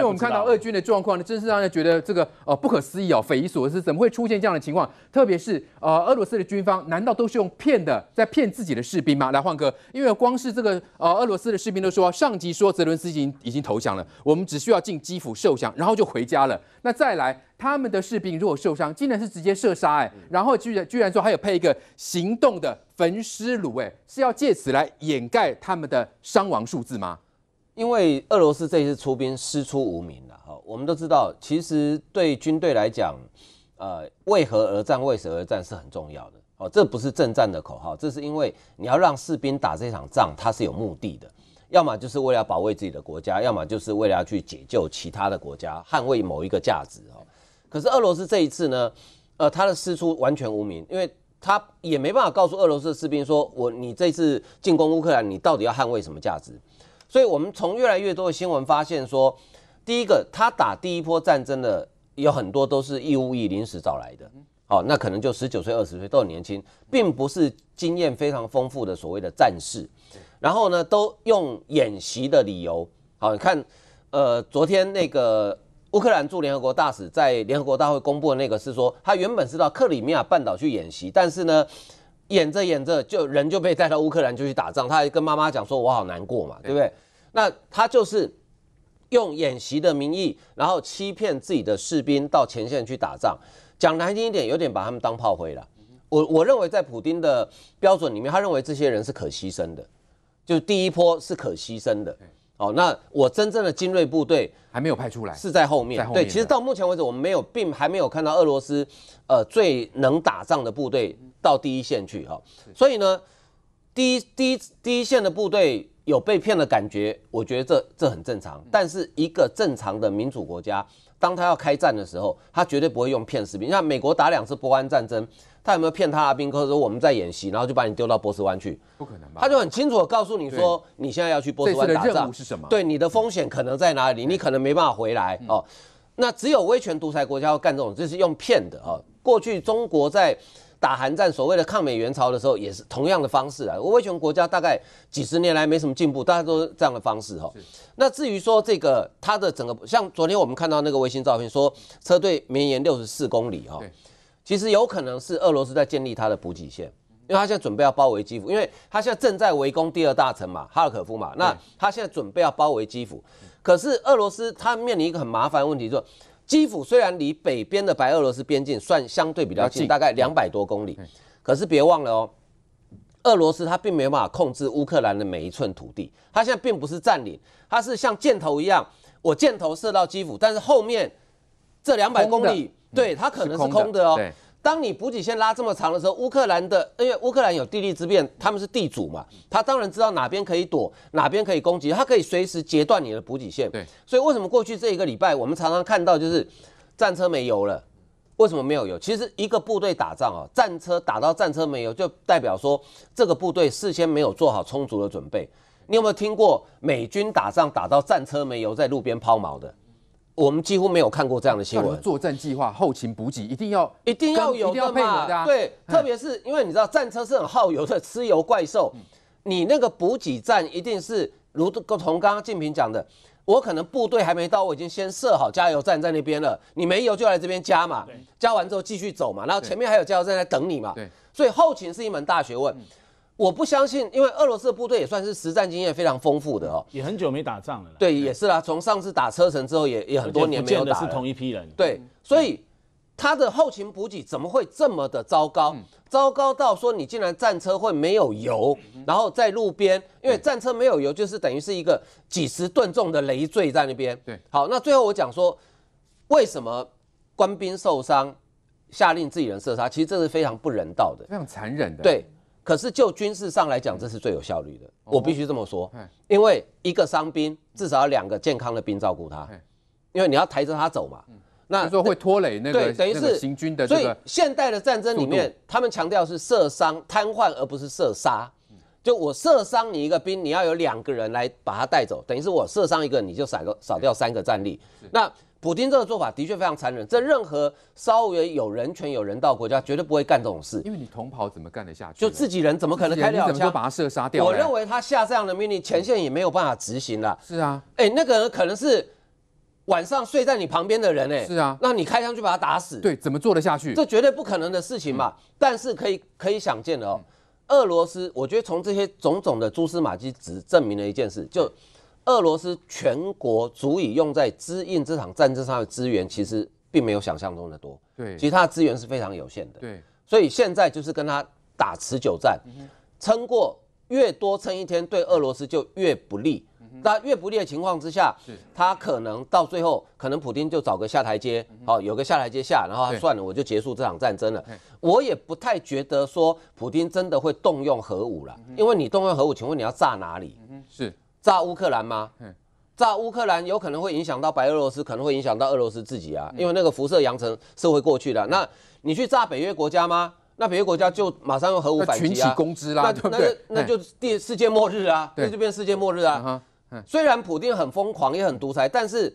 因为我们看到俄军的状况呢，真是让人觉得这个呃不可思议哦，匪夷所思，怎么会出现这样的情况？特别是呃俄罗斯的军方，难道都是用骗的，在骗自己的士兵吗？来，换哥，因为光是这个呃俄罗斯的士兵都说，上级说泽伦斯基已经投降了，我们只需要进基辅受降，然后就回家了。那再来，他们的士兵如果受伤，竟然是直接射杀，哎，然后居然居然说还有配一个行动的焚尸炉，哎，是要借此来掩盖他们的伤亡数字吗？因为俄罗斯这次出兵师出无名了，哈，我们都知道，其实对军队来讲，呃，为何而战，为谁而战是很重要的，哦，这不是正战的口号，这是因为你要让士兵打这场仗，他是有目的的，要么就是为了保卫自己的国家，要么就是为了要去解救其他的国家，捍卫某一个价值，哦。可是俄罗斯这一次呢，呃，他的师出完全无名，因为他也没办法告诉俄罗斯的士兵说，我你这次进攻乌克兰，你到底要捍卫什么价值？所以，我们从越来越多的新闻发现，说，第一个，他打第一波战争的有很多都是义务役临时找来的，哦，那可能就十九岁、二十岁都很年轻，并不是经验非常丰富的所谓的战士。然后呢，都用演习的理由，好，你看，呃，昨天那个乌克兰驻联合国大使在联合国大会公布的那个是说，他原本是到克里米亚半岛去演习，但是呢。演着演着，就人就被带到乌克兰就去打仗。他还跟妈妈讲说：“我好难过嘛，对不对？”那他就是用演习的名义，然后欺骗自己的士兵到前线去打仗。讲难听一点，有点把他们当炮灰了。我我认为在普丁的标准里面，他认为这些人是可牺牲的，就是第一波是可牺牲的。哦，那我真正的精锐部队还没有派出来，是在后面。对，其实到目前为止，我们没有，并还没有看到俄罗斯呃最能打仗的部队。到第一线去哈，所以呢，第一第一第一线的部队有被骗的感觉，我觉得这这很正常。但是一个正常的民主国家，当他要开战的时候，他绝对不会用骗士兵。像美国打两次波湾战争，他有没有骗他的兵？或者说我们在演习，然后就把你丢到波斯湾去？不可能吧？他就很清楚的告诉你说，你现在要去波斯湾打仗是什么？对，你的风险可能在哪里？你可能没办法回来哦。那只有威权独裁国家要干这种，就是用骗的哦。过去中国在。打韩战，所谓的抗美援朝的时候，也是同样的方式啊。威权国家大概几十年来没什么进步，大家都是这样的方式哈。那至于说这个它的整个，像昨天我们看到那个卫星照片，说车队绵延六十四公里哈，其实有可能是俄罗斯在建立它的补给线，因为他现在准备要包围基辅，因为他现在正在围攻第二大城嘛，哈尔可夫嘛。那他现在准备要包围基辅，可是俄罗斯他面临一个很麻烦的问题，说。基辅虽然离北边的白俄罗斯边境算相对比较近，大概两百多公里，可是别忘了哦，俄罗斯它并没有办法控制乌克兰的每一寸土地，它现在并不是占领，它是像箭头一样，我箭头射到基辅，但是后面这两百公里，对它可能是空的。哦。当你补给线拉这么长的时候，乌克兰的，因为乌克兰有地利之便，他们是地主嘛，他当然知道哪边可以躲，哪边可以攻击，他可以随时截断你的补给线。对，所以为什么过去这一个礼拜，我们常常看到就是战车没油了？为什么没有油？其实一个部队打仗啊，战车打到战车没油，就代表说这个部队事先没有做好充足的准备。你有没有听过美军打仗打到战车没油，在路边抛锚的？我们几乎没有看过这样的新闻。作战计划、后勤补给一定要一定要有的嘛？对，特别是因为你知道战车是很耗油的，吃油怪兽。你那个补给站一定是如同刚刚静平讲的，我可能部队还没到，我已经先设好加油站在那边了。你没油就来这边加嘛，加完之后继续走嘛，然后前面还有加油站在等你嘛。对，所以后勤是一门大学问。我不相信，因为俄罗斯的部队也算是实战经验非常丰富的哦，也很久没打仗了。对，也是啦，从上次打车臣之后，也也很多年没有打。是同一批人。对，所以他的后勤补给怎么会这么的糟糕？糟糕到说你竟然战车会没有油，然后在路边，因为战车没有油，就是等于是一个几十吨重的累赘在那边。对，好，那最后我讲说，为什么官兵受伤，下令自己人射杀？其实这是非常不人道的，非常残忍的。对。可是就军事上来讲，这是最有效率的。我必须这么说，因为一个伤兵至少要两个健康的兵照顾他，因为你要抬着他走嘛。那说会拖累那个对，等于是行军的。所以现代的战争里面，他们强调是射伤、瘫痪，而不是射杀。就我射伤你一个兵，你要有两个人来把他带走，等于是我射伤一个，你就少个少掉三个战力。那普京这个做法的确非常残忍，这任何稍微有人权、有人道国家绝对不会干这种事。因为你同袍怎么干得下去？就自己人怎么可能开两枪把他射杀掉？我认为他下这样的命令，前线也没有办法执行了。是啊，哎，那个人可能是晚上睡在你旁边的人，哎，是啊那你开枪去把他打死，对，怎么做得下去？这绝对不可能的事情嘛。但是可以可以想见的哦，俄罗斯，我觉得从这些种种的蛛丝马迹，只证明了一件事，就俄罗斯全国足以用在支应这场战争上的资源，其实并没有想象中的多。对其实它的资源是非常有限的。对，所以现在就是跟他打持久战，撑过越多撑一天，对俄罗斯就越不利。那越不利的情况之下是，他可能到最后，可能普京就找个下台阶，好、有个下台阶下，然后他算了，我就结束这场战争了嘿。我也不太觉得说普京真的会动用核武了，因为你动用核武，请问你要炸哪里？嗯，是炸乌克兰吗？嗯？炸乌克兰有可能会影响到白俄罗斯，可能会影响到俄罗斯自己啊，因为那个辐射扬尘是会过去的。那你去炸北约国家吗？那北约国家就马上用核武反击啊，攻之啦，那？那就那就第世界末日啊，对。那就变世界末日啊。虽然普丁很疯狂，也很独裁，但是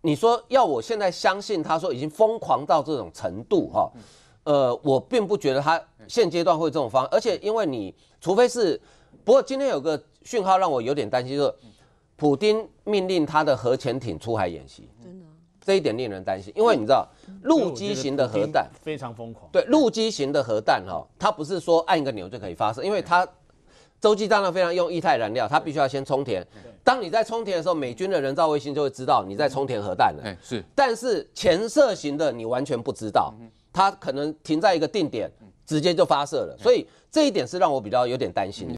你说要我现在相信他说已经疯狂到这种程度哈，呃，我并不觉得他现阶段会这种方，而且因为你除非是，不过今天有个讯号让我有点担心，就是普丁命令他的核潜艇出海演习，真的。啊这一点令人担心，因为你知道陆基型的核弹。非常疯狂。对，陆基型的核弹哈，它不是说按一个钮就可以发射，因为它洲际当然非常用液态燃料，它必须要先充填。当你在充填的时候，美军的人造卫星就会知道你在充填核弹了。哎，是。但是潜射型的你完全不知道，它可能停在一个定点，直接就发射了，所以这一点是让我比较有点担心的。